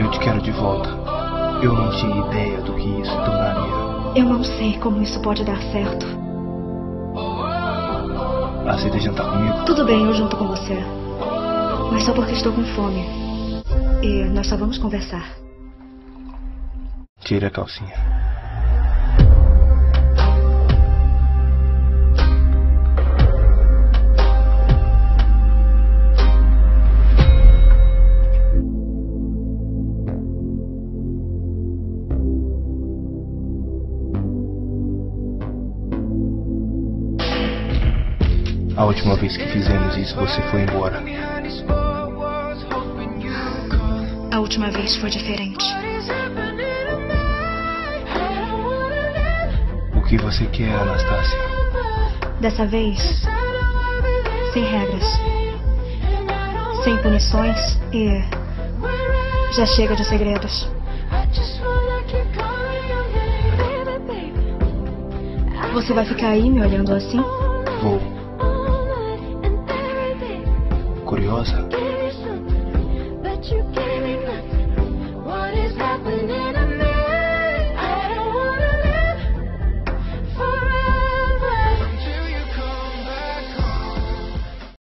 Eu te quero de volta. Eu não tinha ideia do que isso tornaria. Eu não sei como isso pode dar certo. Aceita jantar comigo? Tudo bem, eu junto com você. Mas só porque estou com fome. E nós só vamos conversar. Tire a calcinha. A última vez que fizemos isso, você foi embora. A última vez foi diferente. O que você quer, Anastácia? Dessa vez, sem regras, sem punições e já chega de segredos. Você vai ficar aí me olhando assim? Vou. curiosa.